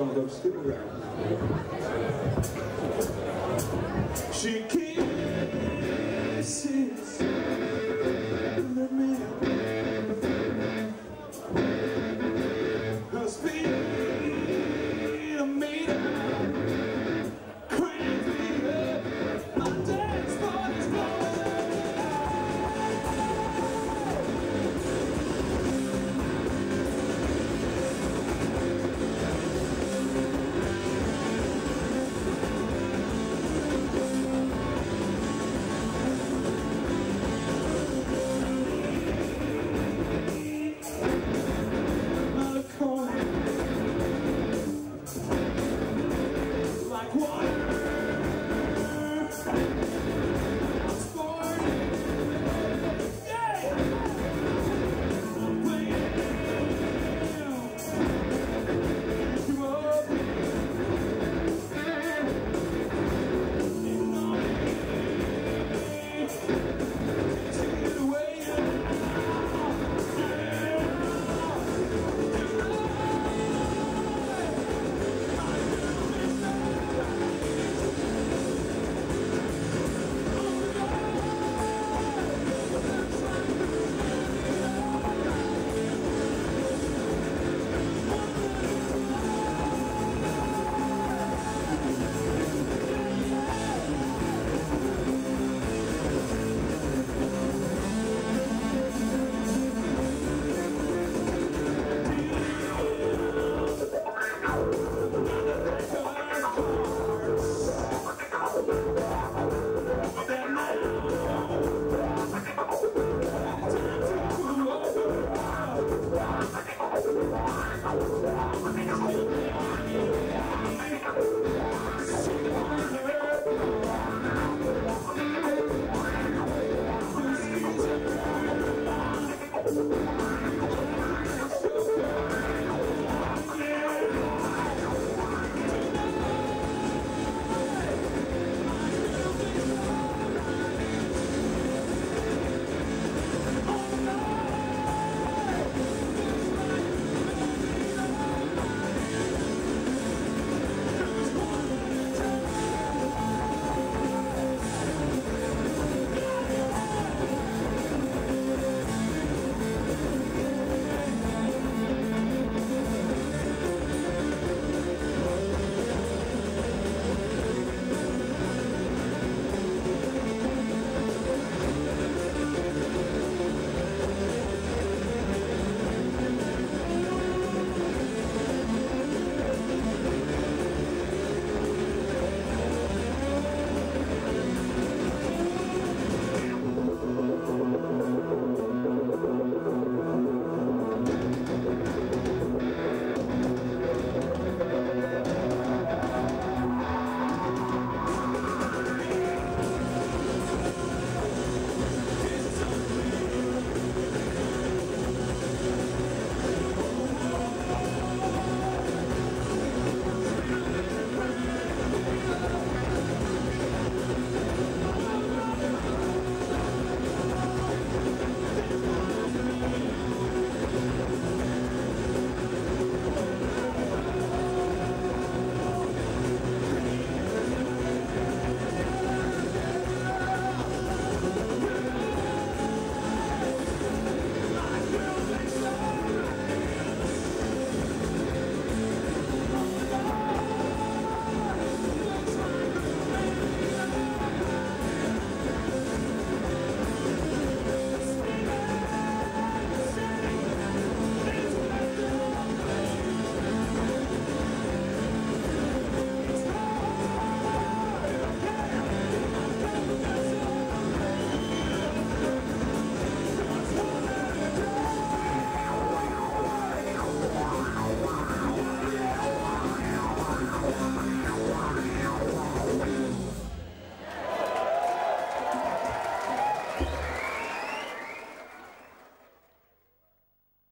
ook stil zijn. She keeps